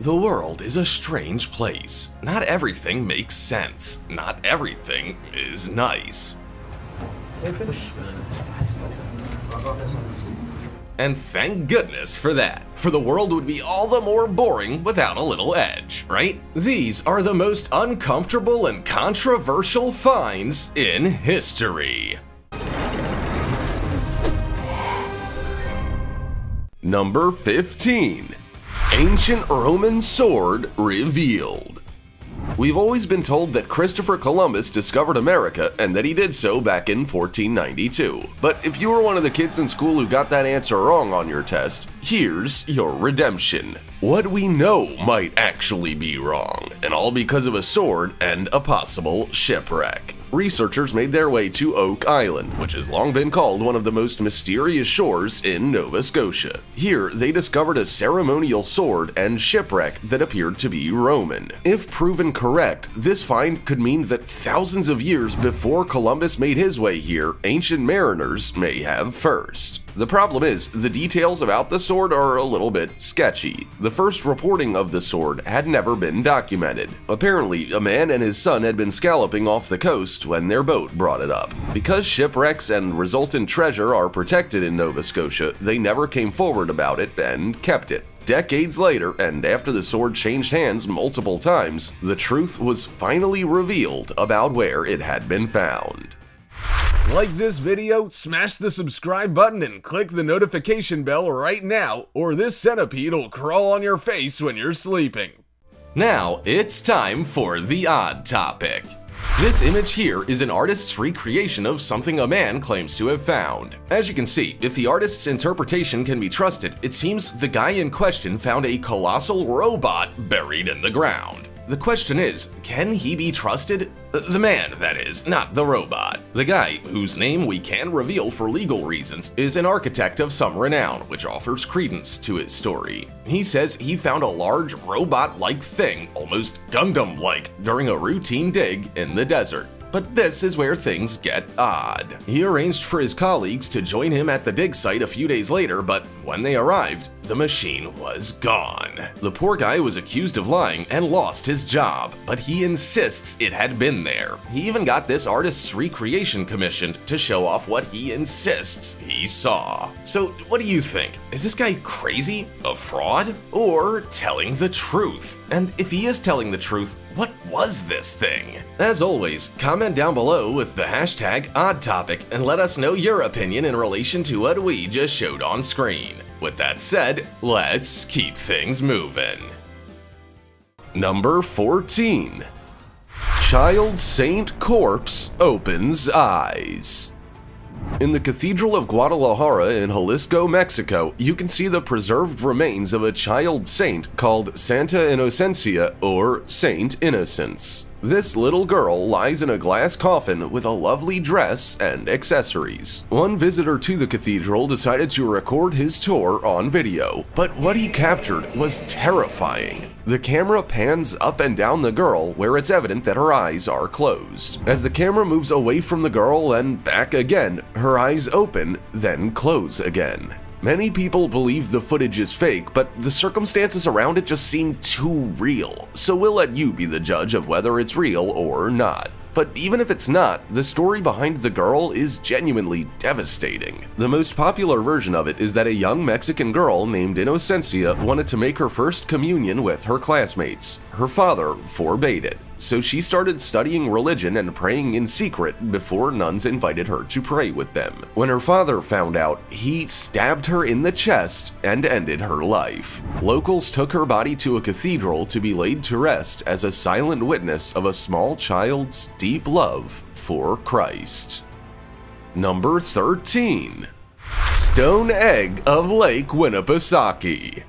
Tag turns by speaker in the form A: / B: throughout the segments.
A: The world is a strange place. Not everything makes sense. Not everything is nice. And thank goodness for that, for the world would be all the more boring without a little edge, right? These are the most uncomfortable and controversial finds in history. Number 15 Ancient Roman Sword Revealed. We've always been told that Christopher Columbus discovered America and that he did so back in 1492. But if you were one of the kids in school who got that answer wrong on your test, here's your redemption. What we know might actually be wrong, and all because of a sword and a possible shipwreck researchers made their way to Oak Island, which has long been called one of the most mysterious shores in Nova Scotia. Here, they discovered a ceremonial sword and shipwreck that appeared to be Roman. If proven correct, this find could mean that thousands of years before Columbus made his way here, ancient mariners may have first. The problem is, the details about the sword are a little bit sketchy. The first reporting of the sword had never been documented. Apparently, a man and his son had been scalloping off the coast when their boat brought it up. Because shipwrecks and resultant treasure are protected in Nova Scotia, they never came forward about it and kept it. Decades later, and after the sword changed hands multiple times, the truth was finally revealed about where it had been found. Like this video, smash the subscribe button and click the notification bell right now, or this centipede will crawl on your face when you're sleeping. Now, it's time for the odd topic. This image here is an artist's recreation of something a man claims to have found. As you can see, if the artist's interpretation can be trusted, it seems the guy in question found a colossal robot buried in the ground. The question is, can he be trusted? Uh, the man, that is, not the robot. The guy, whose name we can reveal for legal reasons, is an architect of some renown, which offers credence to his story. He says he found a large robot-like thing, almost Gundam-like, during a routine dig in the desert. But this is where things get odd. He arranged for his colleagues to join him at the dig site a few days later, but when they arrived, the machine was gone. The poor guy was accused of lying and lost his job, but he insists it had been there. He even got this artist's recreation commissioned to show off what he insists he saw. So what do you think? Is this guy crazy, a fraud, or telling the truth? And if he is telling the truth, what was this thing? As always, comment down below with the hashtag OddTopic and let us know your opinion in relation to what we just showed on screen. With that said, let's keep things moving. Number 14 Child Saint Corpse Opens Eyes in the Cathedral of Guadalajara in Jalisco, Mexico, you can see the preserved remains of a child saint called Santa Inocencia or Saint Innocence. This little girl lies in a glass coffin with a lovely dress and accessories. One visitor to the cathedral decided to record his tour on video, but what he captured was terrifying. The camera pans up and down the girl where it's evident that her eyes are closed. As the camera moves away from the girl and back again, her eyes open, then close again. Many people believe the footage is fake, but the circumstances around it just seem too real, so we'll let you be the judge of whether it's real or not. But even if it's not, the story behind the girl is genuinely devastating. The most popular version of it is that a young Mexican girl named Inocencia wanted to make her first communion with her classmates. Her father forbade it. So she started studying religion and praying in secret before nuns invited her to pray with them. When her father found out, he stabbed her in the chest and ended her life. Locals took her body to a cathedral to be laid to rest as a silent witness of a small child's deep love for Christ. Number 13 Stone Egg of Lake Winnipesaukee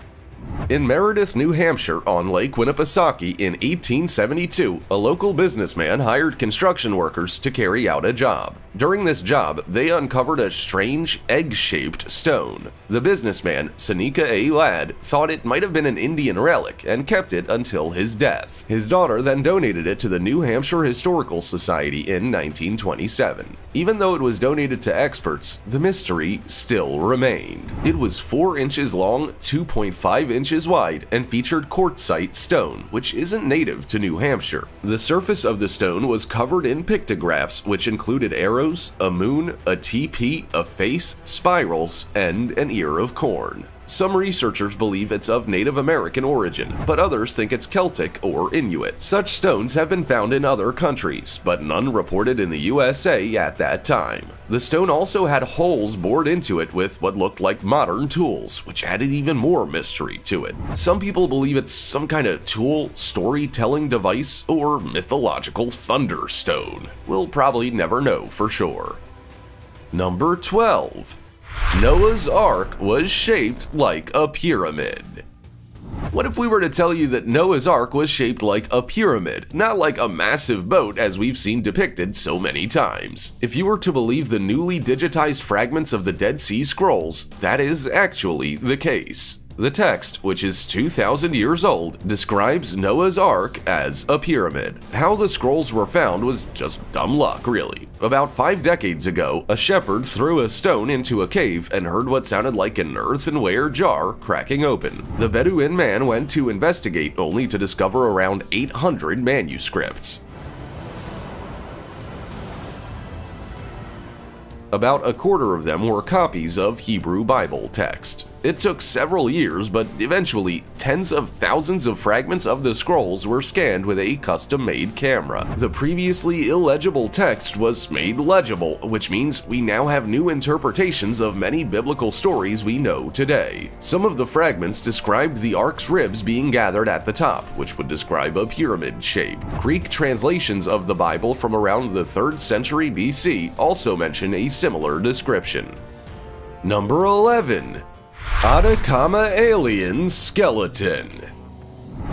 A: in Meredith, New Hampshire, on Lake Winnipesaukee in 1872, a local businessman hired construction workers to carry out a job. During this job, they uncovered a strange egg-shaped stone. The businessman, Seneca A. Ladd, thought it might have been an Indian relic and kept it until his death. His daughter then donated it to the New Hampshire Historical Society in 1927. Even though it was donated to experts, the mystery still remained. It was 4 inches long, 2.5 inches wide, and featured quartzite stone, which isn't native to New Hampshire. The surface of the stone was covered in pictographs, which included arrows, a moon, a TP, a face, spirals, and an ear of corn. Some researchers believe it's of Native American origin, but others think it's Celtic or Inuit. Such stones have been found in other countries, but none reported in the USA at that time. The stone also had holes bored into it with what looked like modern tools, which added even more mystery to it. Some people believe it's some kind of tool, storytelling device, or mythological thunderstone. We'll probably never know for sure. Number 12. Noah's Ark was shaped like a pyramid. What if we were to tell you that Noah's Ark was shaped like a pyramid, not like a massive boat as we've seen depicted so many times? If you were to believe the newly digitized fragments of the Dead Sea Scrolls, that is actually the case. The text, which is 2,000 years old, describes Noah's Ark as a pyramid. How the scrolls were found was just dumb luck, really. About five decades ago, a shepherd threw a stone into a cave and heard what sounded like an earthenware jar cracking open. The Bedouin man went to investigate only to discover around 800 manuscripts. About a quarter of them were copies of Hebrew Bible text. It took several years, but eventually, tens of thousands of fragments of the scrolls were scanned with a custom-made camera. The previously illegible text was made legible, which means we now have new interpretations of many biblical stories we know today. Some of the fragments described the ark's ribs being gathered at the top, which would describe a pyramid shape. Greek translations of the Bible from around the 3rd century BC also mention a similar description. Number 11. Atacama Alien Skeleton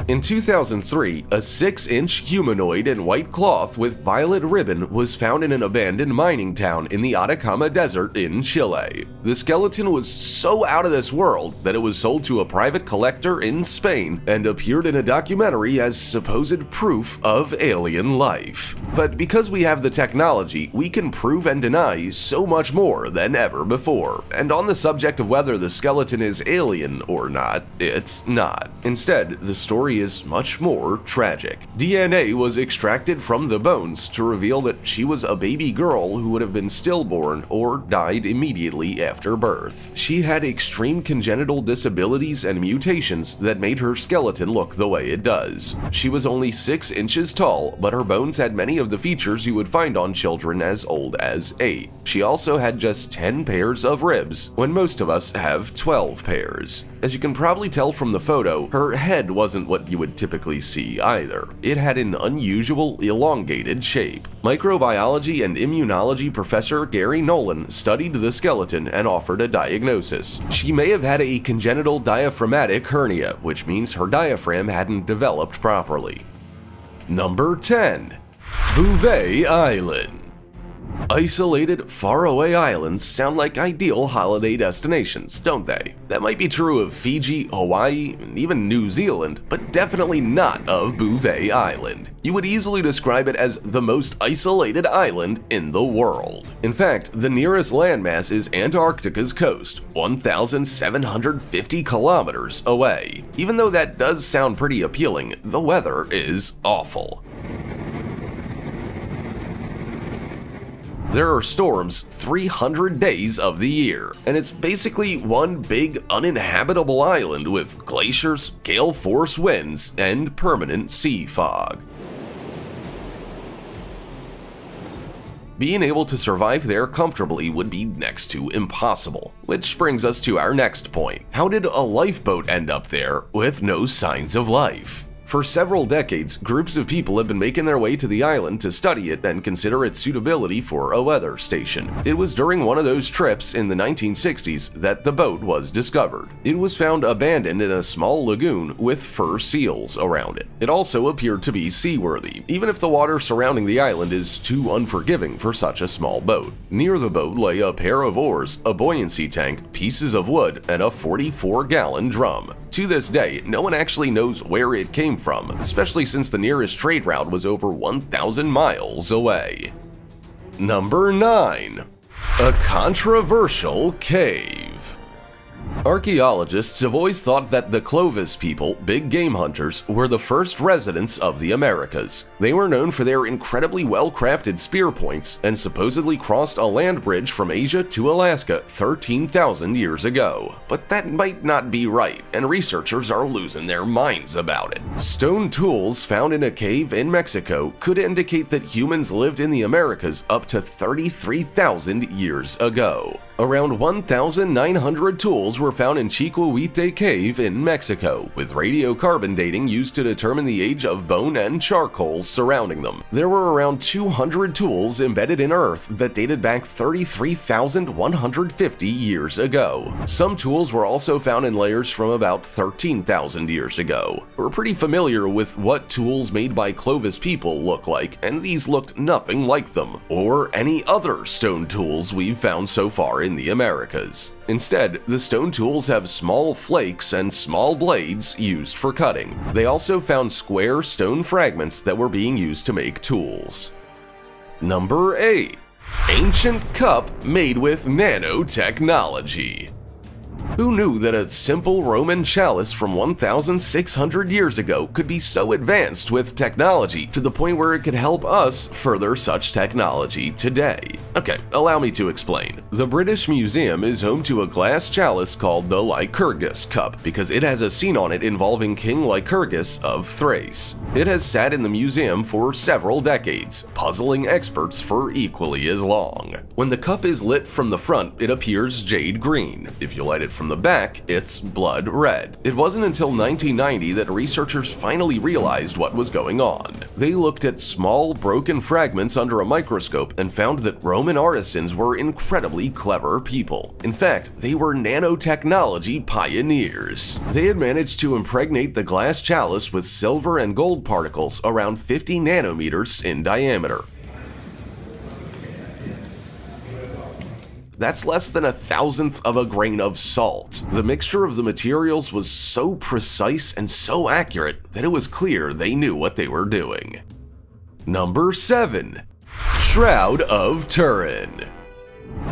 A: in 2003, a 6-inch humanoid in white cloth with violet ribbon was found in an abandoned mining town in the Atacama Desert in Chile. The skeleton was so out of this world that it was sold to a private collector in Spain and appeared in a documentary as supposed proof of alien life. But because we have the technology, we can prove and deny so much more than ever before. And on the subject of whether the skeleton is alien or not, it's not. Instead, the story is much more tragic. DNA was extracted from the bones to reveal that she was a baby girl who would have been stillborn or died immediately after birth. She had extreme congenital disabilities and mutations that made her skeleton look the way it does. She was only 6 inches tall, but her bones had many of the features you would find on children as old as 8. She also had just 10 pairs of ribs, when most of us have 12 pairs. As you can probably tell from the photo, her head wasn't what you would typically see either. It had an unusual, elongated shape. Microbiology and immunology professor Gary Nolan studied the skeleton and offered a diagnosis. She may have had a congenital diaphragmatic hernia, which means her diaphragm hadn't developed properly. Number 10. Bouvet Island Isolated, faraway islands sound like ideal holiday destinations, don't they? That might be true of Fiji, Hawaii, and even New Zealand, but definitely not of Bouvet Island. You would easily describe it as the most isolated island in the world. In fact, the nearest landmass is Antarctica's coast, 1,750 kilometers away. Even though that does sound pretty appealing, the weather is awful. There are storms 300 days of the year, and it's basically one big uninhabitable island with glaciers, gale force winds, and permanent sea fog. Being able to survive there comfortably would be next to impossible. Which brings us to our next point. How did a lifeboat end up there with no signs of life? For several decades, groups of people have been making their way to the island to study it and consider its suitability for a weather station. It was during one of those trips in the 1960s that the boat was discovered. It was found abandoned in a small lagoon with fur seals around it. It also appeared to be seaworthy, even if the water surrounding the island is too unforgiving for such a small boat. Near the boat lay a pair of oars, a buoyancy tank, pieces of wood, and a 44-gallon drum. To this day, no one actually knows where it came from, especially since the nearest trade route was over 1,000 miles away. Number 9. A controversial cave. Archaeologists have always thought that the Clovis people, big game hunters, were the first residents of the Americas. They were known for their incredibly well-crafted spear points and supposedly crossed a land bridge from Asia to Alaska 13,000 years ago. But that might not be right, and researchers are losing their minds about it. Stone tools found in a cave in Mexico could indicate that humans lived in the Americas up to 33,000 years ago. Around 1,900 tools were found in Chiquihuite Cave in Mexico, with radiocarbon dating used to determine the age of bone and charcoals surrounding them. There were around 200 tools embedded in earth that dated back 33,150 years ago. Some tools were also found in layers from about 13,000 years ago. We're pretty familiar with what tools made by Clovis people look like, and these looked nothing like them, or any other stone tools we've found so far in the Americas. Instead, the stone tools have small flakes and small blades used for cutting. They also found square stone fragments that were being used to make tools. Number 8. Ancient Cup made with nanotechnology. Who knew that a simple Roman chalice from 1,600 years ago could be so advanced with technology to the point where it could help us further such technology today? Okay, allow me to explain. The British Museum is home to a glass chalice called the Lycurgus Cup because it has a scene on it involving King Lycurgus of Thrace. It has sat in the museum for several decades, puzzling experts for equally as long. When the cup is lit from the front, it appears jade green. If you light it from the back, it's blood red. It wasn't until 1990 that researchers finally realized what was going on. They looked at small, broken fragments under a microscope and found that Roman artisans were incredibly clever people. In fact, they were nanotechnology pioneers. They had managed to impregnate the glass chalice with silver and gold particles around 50 nanometers in diameter. That's less than a thousandth of a grain of salt. The mixture of the materials was so precise and so accurate that it was clear they knew what they were doing. Number 7. Shroud of Turin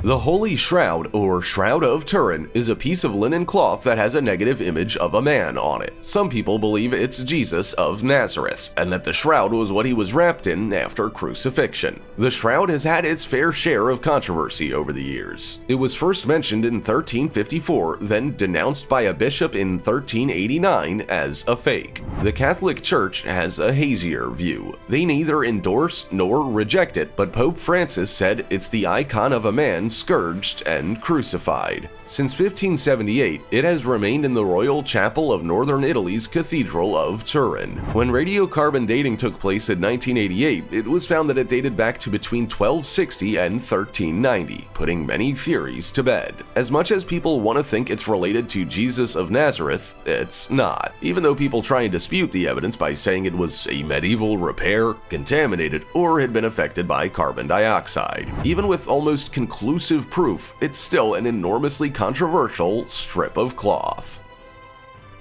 A: the Holy Shroud, or Shroud of Turin, is a piece of linen cloth that has a negative image of a man on it. Some people believe it's Jesus of Nazareth, and that the shroud was what he was wrapped in after crucifixion. The shroud has had its fair share of controversy over the years. It was first mentioned in 1354, then denounced by a bishop in 1389 as a fake. The Catholic Church has a hazier view. They neither endorse nor reject it, but Pope Francis said it's the icon of a man scourged and crucified. Since 1578, it has remained in the Royal Chapel of Northern Italy's Cathedral of Turin. When radiocarbon dating took place in 1988, it was found that it dated back to between 1260 and 1390, putting many theories to bed. As much as people want to think it's related to Jesus of Nazareth, it's not, even though people try and dispute the evidence by saying it was a medieval repair, contaminated, or had been affected by carbon dioxide. Even with almost conclusive proof, it's still an enormously controversial strip of cloth.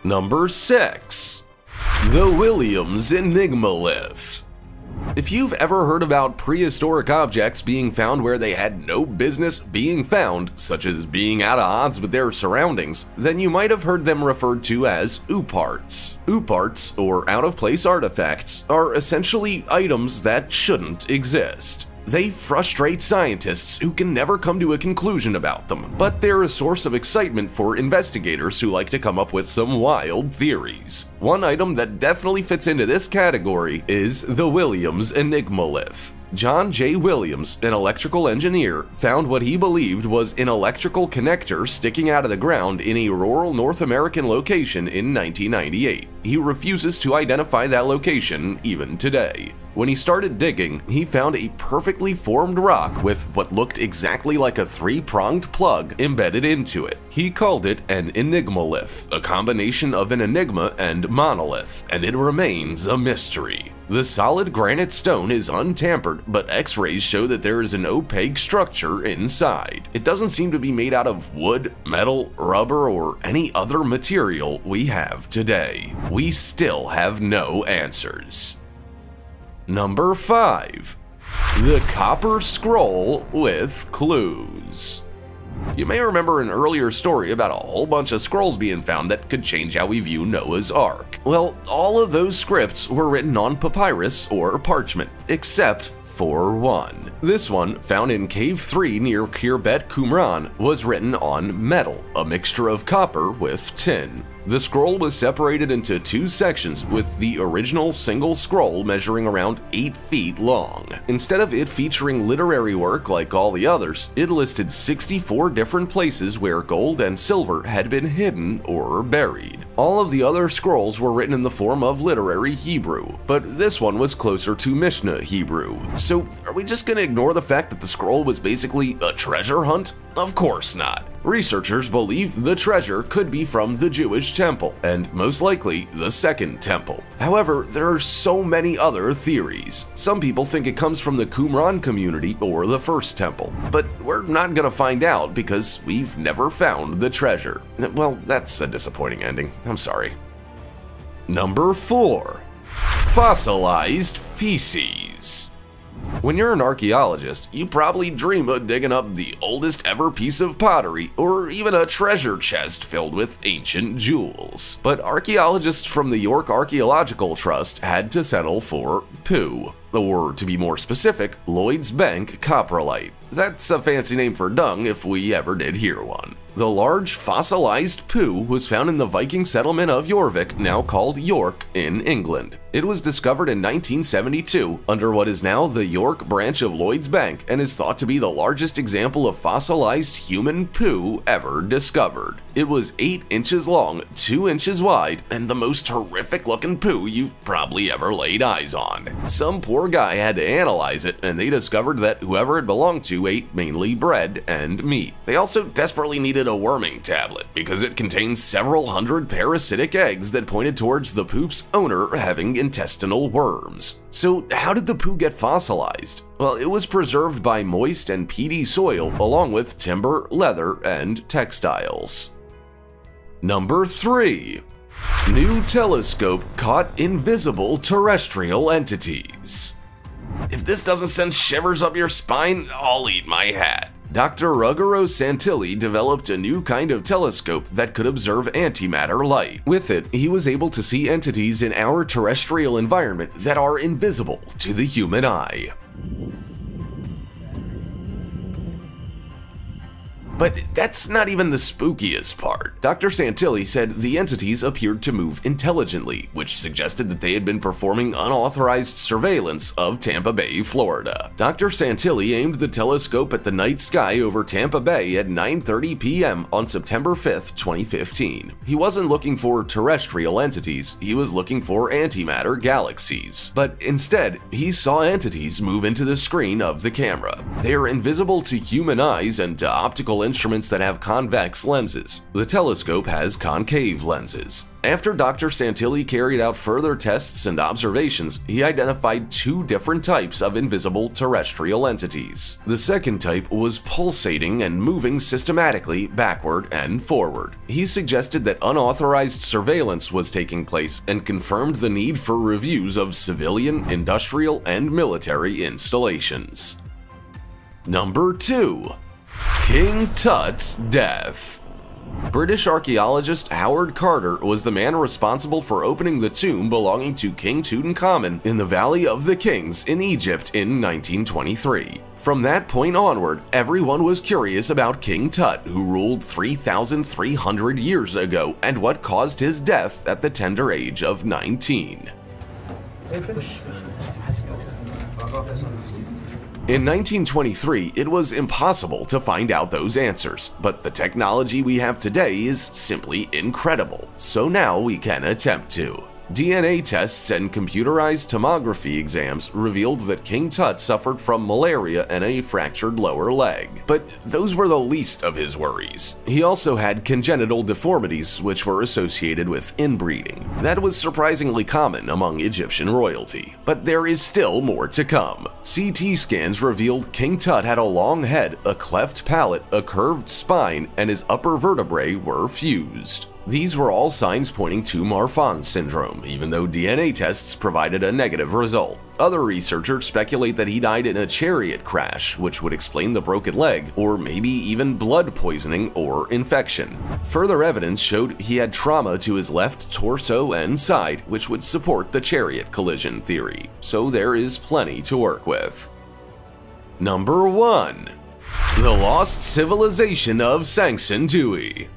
A: Number 6. The Williams Enigmalith if you've ever heard about prehistoric objects being found where they had no business being found, such as being at odds with their surroundings, then you might have heard them referred to as ooparts. Ooparts, or out-of-place artifacts, are essentially items that shouldn't exist. They frustrate scientists who can never come to a conclusion about them, but they're a source of excitement for investigators who like to come up with some wild theories. One item that definitely fits into this category is the Williams Enigmalith. John J. Williams, an electrical engineer, found what he believed was an electrical connector sticking out of the ground in a rural North American location in 1998. He refuses to identify that location even today. When he started digging, he found a perfectly formed rock with what looked exactly like a three-pronged plug embedded into it. He called it an enigmalith, a combination of an enigma and monolith, and it remains a mystery. The solid granite stone is untampered, but x-rays show that there is an opaque structure inside. It doesn't seem to be made out of wood, metal, rubber, or any other material we have today. We still have no answers. Number 5. The Copper Scroll with Clues. You may remember an earlier story about a whole bunch of scrolls being found that could change how we view Noah's Ark. Well, all of those scripts were written on papyrus or parchment, except for one. This one, found in Cave 3 near Khirbet Qumran, was written on metal, a mixture of copper with tin. The scroll was separated into two sections with the original single scroll measuring around 8 feet long. Instead of it featuring literary work like all the others, it listed 64 different places where gold and silver had been hidden or buried. All of the other scrolls were written in the form of literary Hebrew, but this one was closer to Mishnah Hebrew. So are we just gonna ignore the fact that the scroll was basically a treasure hunt? Of course not. Researchers believe the treasure could be from the Jewish temple, and most likely the Second Temple. However, there are so many other theories. Some people think it comes from the Qumran community or the First Temple, but we're not gonna find out because we've never found the treasure. Well, that's a disappointing ending. I'm sorry. Number 4. Fossilized Feces when you're an archaeologist, you probably dream of digging up the oldest ever piece of pottery or even a treasure chest filled with ancient jewels. But archaeologists from the York Archaeological Trust had to settle for poo, or to be more specific, Lloyd's Bank coprolite. That's a fancy name for dung if we ever did hear one. The large fossilized poo was found in the Viking settlement of Jorvik, now called York, in England. It was discovered in 1972 under what is now the York branch of Lloyd's Bank and is thought to be the largest example of fossilized human poo ever discovered. It was 8 inches long, 2 inches wide, and the most horrific looking poo you've probably ever laid eyes on. Some poor guy had to analyze it, and they discovered that whoever it belonged to ate mainly bread and meat. They also desperately needed a worming tablet because it contained several hundred parasitic eggs that pointed towards the poop's owner having intestinal worms. So how did the poo get fossilized? Well, it was preserved by moist and peaty soil along with timber, leather, and textiles. Number 3. New telescope caught invisible terrestrial entities. If this doesn't send shivers up your spine, I'll eat my hat. Dr. Ruggero Santilli developed a new kind of telescope that could observe antimatter light. With it, he was able to see entities in our terrestrial environment that are invisible to the human eye. But that's not even the spookiest part. Dr. Santilli said the entities appeared to move intelligently, which suggested that they had been performing unauthorized surveillance of Tampa Bay, Florida. Dr. Santilli aimed the telescope at the night sky over Tampa Bay at 9.30 p.m. on September 5, 2015. He wasn't looking for terrestrial entities, he was looking for antimatter galaxies. But instead, he saw entities move into the screen of the camera. They are invisible to human eyes and to optical instruments that have convex lenses. The telescope has concave lenses. After Dr. Santilli carried out further tests and observations, he identified two different types of invisible terrestrial entities. The second type was pulsating and moving systematically backward and forward. He suggested that unauthorized surveillance was taking place and confirmed the need for reviews of civilian, industrial, and military installations. Number 2. King Tut's death. British archaeologist Howard Carter was the man responsible for opening the tomb belonging to King Tutankhamun in the Valley of the Kings in Egypt in 1923. From that point onward, everyone was curious about King Tut, who ruled 3,300 years ago, and what caused his death at the tender age of 19. In 1923, it was impossible to find out those answers, but the technology we have today is simply incredible, so now we can attempt to. DNA tests and computerized tomography exams revealed that King Tut suffered from malaria and a fractured lower leg. But those were the least of his worries. He also had congenital deformities which were associated with inbreeding. That was surprisingly common among Egyptian royalty. But there is still more to come. CT scans revealed King Tut had a long head, a cleft palate, a curved spine, and his upper vertebrae were fused. These were all signs pointing to Marfan syndrome, even though DNA tests provided a negative result. Other researchers speculate that he died in a chariot crash, which would explain the broken leg, or maybe even blood poisoning or infection. Further evidence showed he had trauma to his left torso and side, which would support the chariot collision theory, so there is plenty to work with. Number 1. The Lost Civilization of Sanxingdui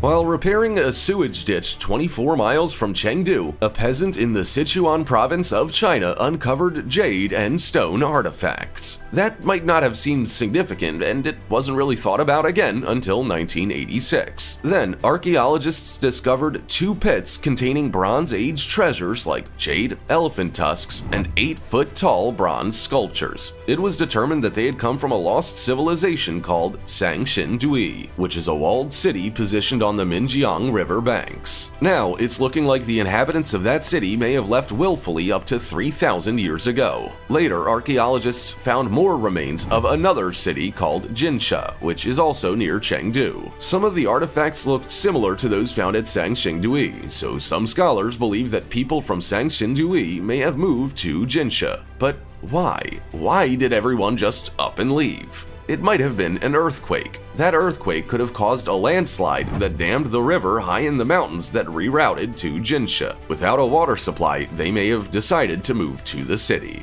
A: while repairing a sewage ditch 24 miles from Chengdu, a peasant in the Sichuan province of China uncovered jade and stone artifacts. That might not have seemed significant, and it wasn't really thought about again until 1986. Then, archaeologists discovered two pits containing Bronze Age treasures like jade, elephant tusks, and 8-foot-tall bronze sculptures. It was determined that they had come from a lost civilization called Sanxingdui, which is a walled city positioned on on the Minjiang River banks. Now, it's looking like the inhabitants of that city may have left willfully up to 3,000 years ago. Later, archaeologists found more remains of another city called Jinsha, which is also near Chengdu. Some of the artifacts looked similar to those found at Sanxingdui, so some scholars believe that people from Sanxingdui may have moved to Jinsha. But why? Why did everyone just up and leave? It might have been an earthquake. That earthquake could have caused a landslide that dammed the river high in the mountains that rerouted to Jinsha. Without a water supply, they may have decided to move to the city.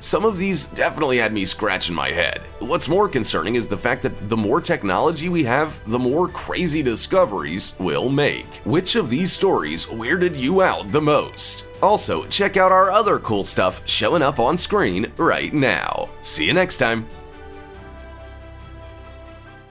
A: Some of these definitely had me scratching my head. What's more concerning is the fact that the more technology we have, the more crazy discoveries we'll make. Which of these stories weirded you out the most? Also, check out our other cool stuff showing up on screen right now. See you next time!